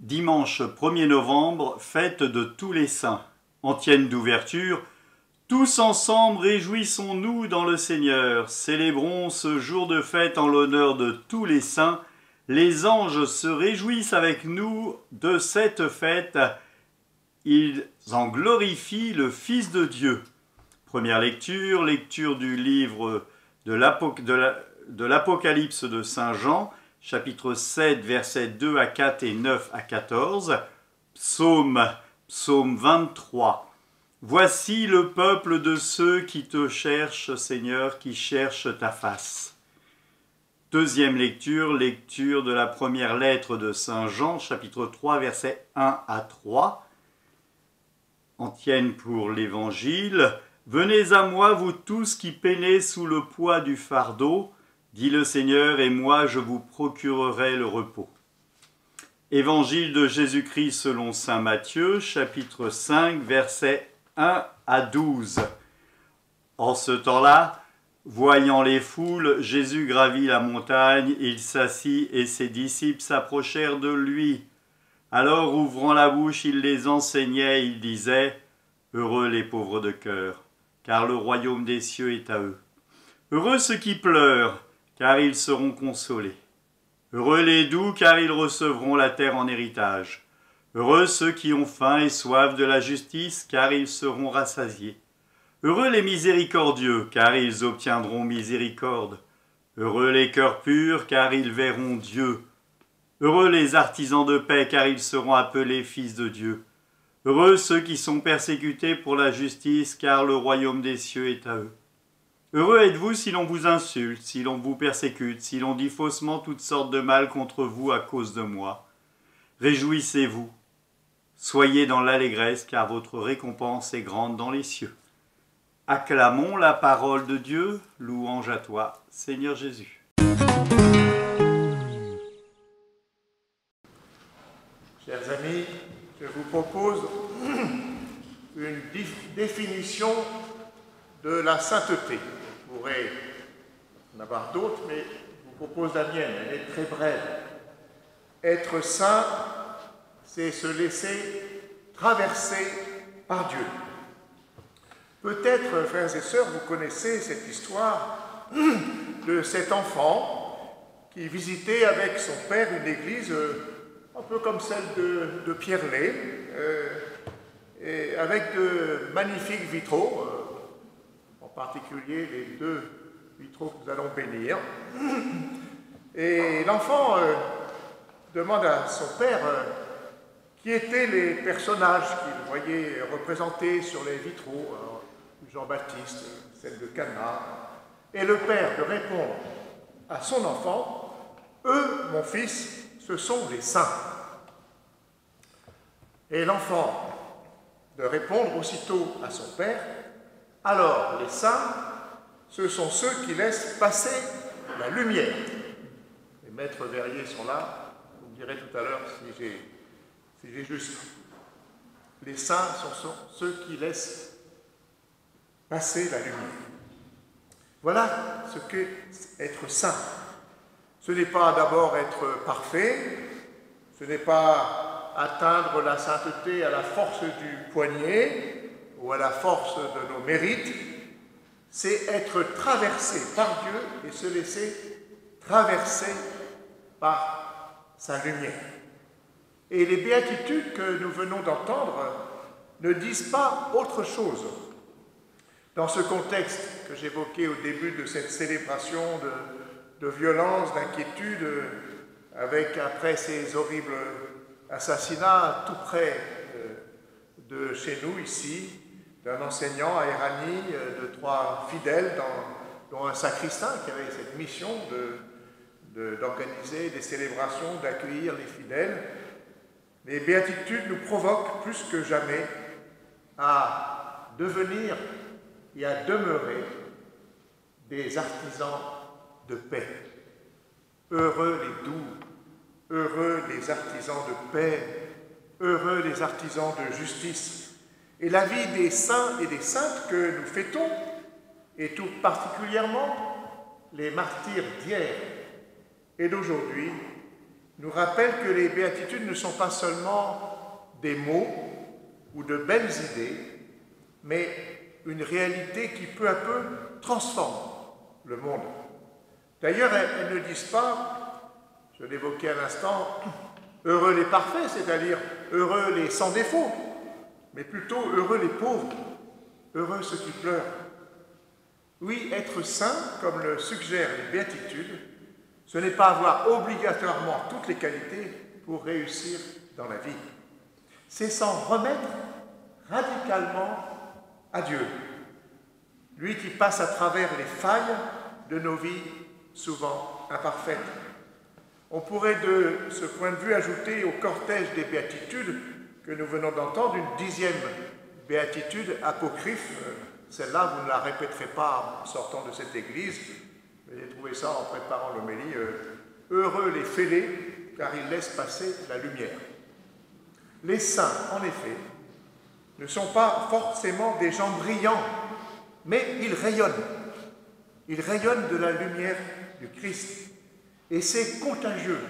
Dimanche 1er novembre, fête de tous les saints. Antienne d'ouverture, tous ensemble réjouissons-nous dans le Seigneur, célébrons ce jour de fête en l'honneur de tous les saints. Les anges se réjouissent avec nous de cette fête. Ils en glorifient le Fils de Dieu. Première lecture, lecture du livre de l'Apocalypse de Saint Jean, chapitre 7, versets 2 à 4 et 9 à 14. Psaume, psaume 23. Voici le peuple de ceux qui te cherchent, Seigneur, qui cherchent ta face. Deuxième lecture, lecture de la première lettre de Saint Jean, chapitre 3, versets 1 à 3. Antienne pour l'Évangile. Venez à moi, vous tous qui peinez sous le poids du fardeau, dit le Seigneur, et moi je vous procurerai le repos. Évangile de Jésus-Christ selon Saint Matthieu, chapitre 5, versets 1 à 12. En ce temps-là, voyant les foules, Jésus gravit la montagne, il s'assit et ses disciples s'approchèrent de lui. Alors, ouvrant la bouche, il les enseignait, il disait Heureux les pauvres de cœur, car le royaume des cieux est à eux. Heureux ceux qui pleurent, car ils seront consolés. Heureux les doux, car ils recevront la terre en héritage. Heureux ceux qui ont faim et soif de la justice, car ils seront rassasiés. Heureux les miséricordieux, car ils obtiendront miséricorde. Heureux les cœurs purs, car ils verront Dieu. Heureux les artisans de paix, car ils seront appelés fils de Dieu. Heureux ceux qui sont persécutés pour la justice, car le royaume des cieux est à eux. Heureux êtes-vous si l'on vous insulte, si l'on vous persécute, si l'on dit faussement toutes sortes de mal contre vous à cause de moi. Réjouissez-vous, Soyez dans l'allégresse, car votre récompense est grande dans les cieux. Acclamons la parole de Dieu, louange à toi, Seigneur Jésus. Chers amis, je vous propose une définition de la sainteté. Vous pourrez en avoir d'autres, mais je vous propose la mienne, elle est très brève. Être saint, c'est se laisser traverser par Dieu. Peut-être, frères et sœurs, vous connaissez cette histoire de cet enfant qui visitait avec son père une église euh, un peu comme celle de, Pierre Lay, euh, avec de magnifiques vitraux, euh, en particulier les deux vitraux que nous allons bénir. Et l'enfant demande à son père qui étaient les personnages qu'il voyait représentés sur les vitraux, Jean-Baptiste, celle de Cana, et le père de répondre à son enfant, Eux, mon fils, ce sont les saints. Et l'enfant de répondre aussitôt à son père, alors les saints, ce sont ceux qui laissent passer la lumière. Les maîtres verriers sont là, vous me direz tout à l'heure si j'ai c'est juste. Les saints sont ceux qui laissent passer la lumière. Voilà ce qu'est être saint. Ce n'est pas d'abord être parfait, ce n'est pas atteindre la sainteté à la force du poignet ou à la force de nos mérites, c'est être traversé par Dieu et se laisser traverser par sa lumière. Et les béatitudes que nous venons d'entendre ne disent pas autre chose. Dans ce contexte que j'évoquais au début de cette célébration de, violence, d'inquiétude, avec après ces horribles assassinats tout près de, chez nous ici, d'un enseignant à Erani, de trois fidèles, dont un sacristain qui avait cette mission d'organiser des célébrations, d'accueillir les fidèles, les béatitudes nous provoquent plus que jamais à devenir et à demeurer des artisans de paix. Heureux les doux, heureux les artisans de paix, heureux les artisans de justice, Et la vie des saints et des saintes que nous fêtons, et tout particulièrement les martyrs d'hier et d'aujourd'hui, nous rappelle que les béatitudes ne sont pas seulement des mots ou de belles idées, mais une réalité qui peu à peu transforme le monde. D'ailleurs, elles, ne disent pas, je l'évoquais à l'instant, heureux les parfaits, c'est-à-dire heureux les sans défaut, mais plutôt heureux les pauvres, heureux ceux qui pleurent. Oui, être saint, comme le suggèrent les béatitudes, ce n'est pas avoir obligatoirement toutes les qualités pour réussir dans la vie. C'est s'en remettre radicalement à Dieu, lui qui passe à travers les failles de nos vies souvent imparfaites. On pourrait de ce point de vue ajouter au cortège des béatitudes que nous venons d'entendre une dixième béatitude apocryphe. Celle-là, vous ne la répéterez pas en sortant de cette église, j'ai trouvé ça en préparant l'homélie. Euh, heureux les fêlés, car ils laissent passer la lumière. Les saints, en effet, ne sont pas forcément des gens brillants, mais ils rayonnent. Ils rayonnent de la lumière du Christ. Et c'est contagieux.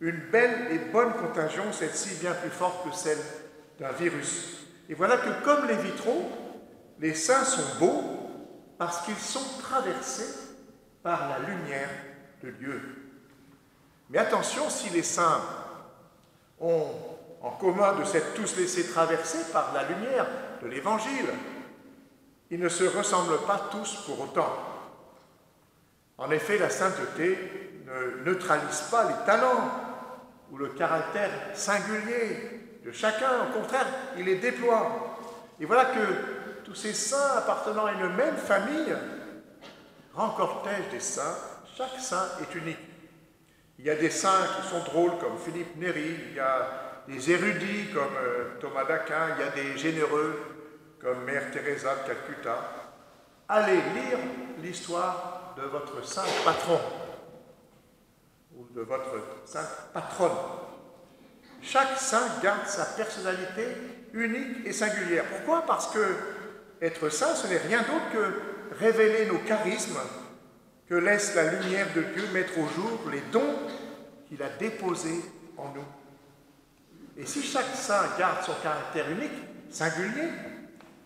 Une belle et bonne contagion, celle-ci bien plus forte que celle d'un virus. Et voilà que comme les vitraux, les saints sont beaux parce qu'ils sont traversés par la lumière de Dieu. Mais attention, si les saints ont en commun de s'être tous laissés traverser par la lumière de l'Évangile, ils ne se ressemblent pas tous pour autant. En effet, la sainteté ne neutralise pas les talents ou le caractère singulier de chacun. Au contraire, il les déploie. Et voilà que tous ces saints appartenant à une même famille grand cortège des saints, chaque saint est unique. Il y a des saints qui sont drôles comme Philippe Néri, il y a des érudits comme euh, Thomas d'Aquin, il y a des généreux comme Mère Teresa de Calcutta. Allez lire l'histoire de votre saint patron ou de votre sainte patronne. Chaque saint garde sa personnalité unique et singulière. Pourquoi? Parce que être saint, ce n'est rien d'autre que révéler nos charismes que laisse la lumière de Dieu mettre au jour les dons qu'il a déposés en nous. Et si chaque saint garde son caractère unique, singulier,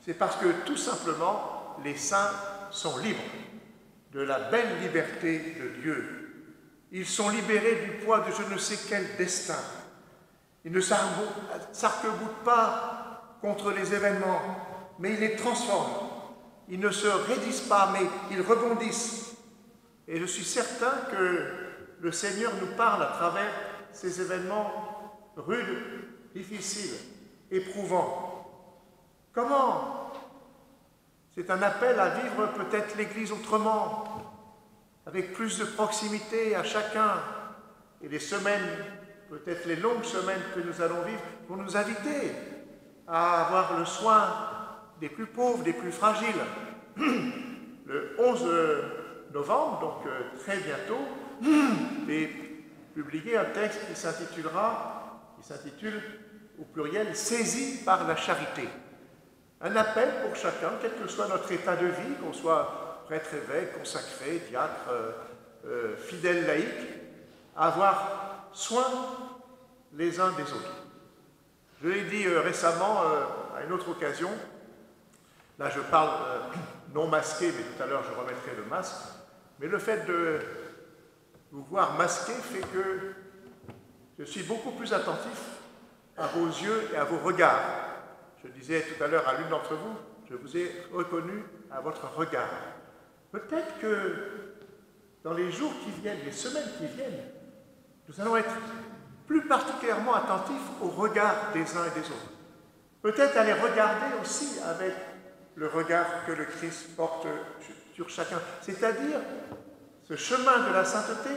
c'est parce que tout simplement les saints sont libres de la belle liberté de Dieu. Ils sont libérés du poids de je ne sais quel destin. Ils ne s'arc-boutent pas contre les événements, mais ils les transforment ils ne se raidissent pas, mais ils rebondissent. Et je suis certain que le Seigneur nous parle à travers ces événements rudes, difficiles, éprouvants. Comment C'est un appel à vivre peut-être l'Église autrement, avec plus de proximité à chacun. Et les semaines, peut-être les longues semaines que nous allons vivre, vont nous inviter à avoir le soin des plus pauvres, des plus fragiles. Le 11 novembre, donc euh, très bientôt, est publié un texte qui s'intitulera, qui s'intitule au pluriel Saisi par la charité. Un appel pour chacun, quel que soit notre état de vie, qu'on soit prêtre évêque, consacré, diacre, euh, euh, fidèle laïque, à avoir soin les uns des autres. Je l'ai dit récemment à une autre occasion, Là, je parle euh, non masqué, mais tout à l'heure, je remettrai le masque. Mais le fait de vous voir masqué fait que je suis beaucoup plus attentif à vos yeux et à vos regards. Je disais tout à l'heure à l'une d'entre vous, je vous ai reconnu à votre regard. Peut-être que dans les jours qui viennent, les semaines qui viennent, nous allons être plus particulièrement attentifs au regard des uns et des autres. Peut-être les regarder aussi avec le regard que le Christ porte sur chacun. C'est-à-dire, ce chemin de la sainteté,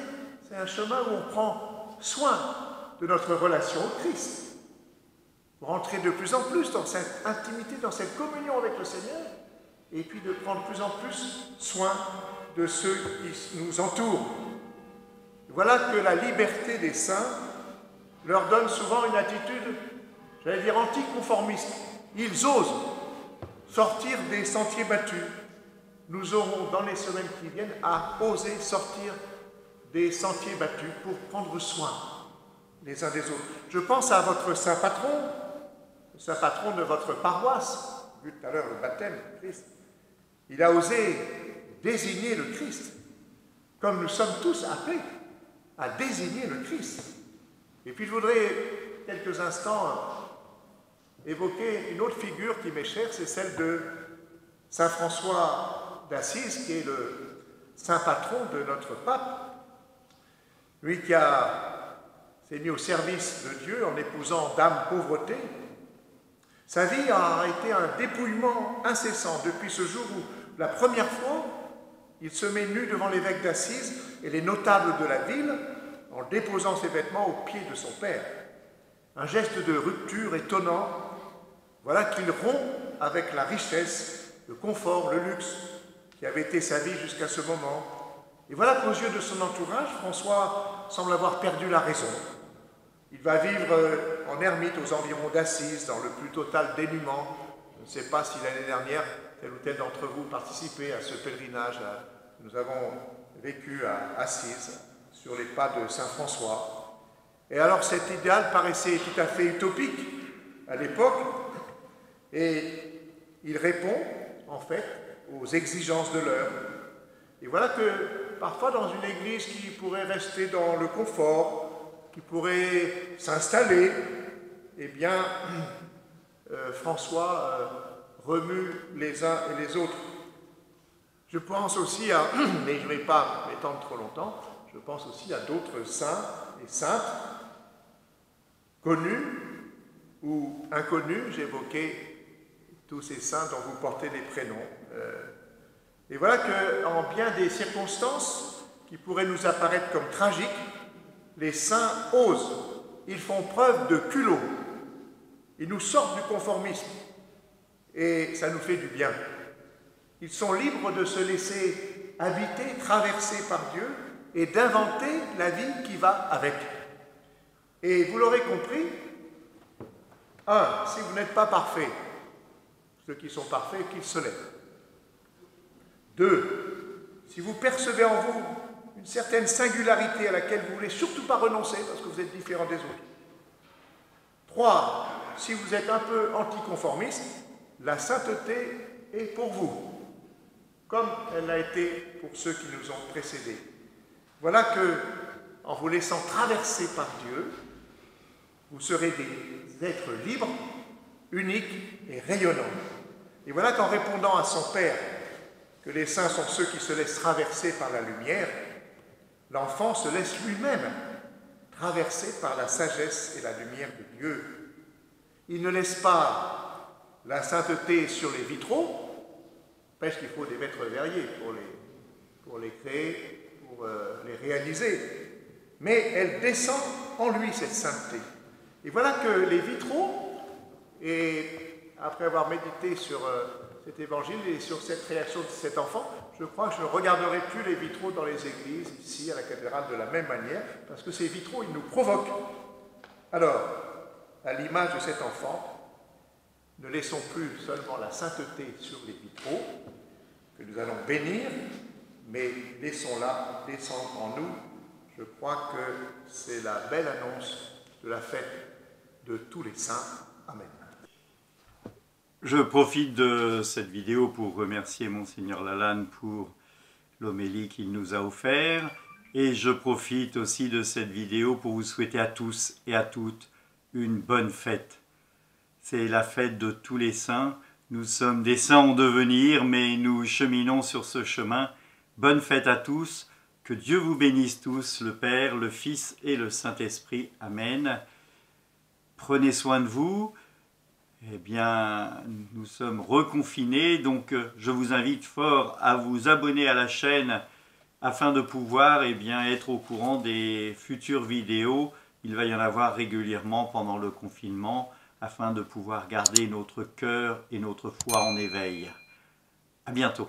c'est un chemin où on prend soin de notre relation au Christ, pour entrer de plus en plus dans cette intimité, dans cette communion avec le Seigneur, et puis de prendre de plus en plus soin de ceux qui nous entourent. Voilà que la liberté des saints leur donne souvent une attitude, j'allais dire, anticonformiste. ils osent sortir des sentiers battus. Nous aurons dans les semaines qui viennent à oser sortir des sentiers battus pour prendre soin les uns des autres. Je pense à votre saint patron, saint patron de votre paroisse, vu tout à l'heure le baptême du Christ. Il a osé désigner le Christ, comme nous sommes tous appelés à désigner le Christ. Et puis je voudrais quelques instants évoquer une autre figure qui m'est chère, c'est celle de Saint François d'Assise, qui est le saint patron de notre pape, lui qui s'est mis au service de Dieu en épousant Dame Pauvreté. Sa vie a été un dépouillement incessant depuis ce jour où, la première fois, il se met nu devant l'évêque d'Assise et les notables de la ville en déposant ses vêtements aux pieds de son père. Un geste de rupture étonnant. Voilà qu'il rompt avec la richesse, le confort, le luxe qui avait été sa vie jusqu'à ce moment. Et voilà qu'aux yeux de son entourage, François semble avoir perdu la raison. Il va vivre euh, en ermite aux environs d'Assise, dans le plus total dénuement. Je ne sais pas si l'année dernière, tel ou tel d'entre vous participait à ce pèlerinage nous avons vécu à Assise, sur les pas de Saint François. Et alors cet idéal paraissait tout à fait utopique à l'époque, et il répond en fait aux exigences de l'heure. Et voilà que parfois dans une église qui pourrait rester dans le confort, qui pourrait s'installer, eh bien, euh, François euh, remue les uns et les autres. Je pense aussi à, mais je ne vais pas m'étendre trop longtemps, je pense aussi à d'autres saints et saintes, connus ou inconnus. J'évoquais tous ces saints dont vous portez les prénoms. Euh, et voilà qu'en bien des circonstances qui pourraient nous apparaître comme tragiques, les saints osent, ils font preuve de culot, ils nous sortent du conformisme et ça nous fait du bien. Ils sont libres de se laisser habiter, traverser par Dieu et d'inventer la vie qui va avec. Et vous l'aurez compris, un, si vous n'êtes pas parfait, ceux qui sont parfaits, qu'ils se lèvent. Deux, si vous percevez en vous une certaine singularité à laquelle vous ne voulez surtout pas renoncer parce que vous êtes différent des autres. Trois, si vous êtes un peu anticonformiste, la sainteté est pour vous, comme elle l'a été pour ceux qui nous ont précédés. Voilà que, en vous laissant traverser par Dieu, vous serez des êtres libres, uniques et rayonnants. Et voilà qu'en répondant à son Père, que les saints sont ceux qui se laissent traverser par la lumière, l'enfant se laisse lui-même traverser par la sagesse et la lumière de Dieu. Il ne laisse pas la sainteté sur les vitraux, parce qu'il faut des maîtres verriers pour les, pour créer, euh, les réaliser. Mais elle descend en lui, cette sainteté. Et voilà que les vitraux, et après avoir médité sur euh, cet évangile et sur cette réaction de cet enfant, je crois que je ne regarderai plus les vitraux dans les églises, ici, à la cathédrale, de la même manière, parce que ces vitraux, ils nous provoquent. Alors, à l'image de cet enfant, ne laissons plus seulement la sainteté sur les vitraux, que nous allons bénir, mais laissons-la descendre en nous. Je crois que c'est la belle annonce de la fête de tous les saints. Je profite de cette vidéo pour remercier Monseigneur Lalanne pour l'homélie qu'il nous a offert. Et je profite aussi de cette vidéo pour vous souhaiter à tous et à toutes une bonne fête. C'est la fête de tous les saints. Nous sommes des saints en devenir, mais nous cheminons sur ce chemin Bonne fête à tous, que Dieu vous bénisse tous, le Père, le Fils et le Saint-Esprit. Amen. Prenez soin de vous. Eh bien, nous sommes reconfinés, donc euh, je vous invite fort à vous abonner à la chaîne afin de pouvoir eh bien, être au courant des futures vidéos. Il va y en avoir régulièrement pendant le confinement afin de pouvoir garder notre cœur et notre foi en éveil. À bientôt.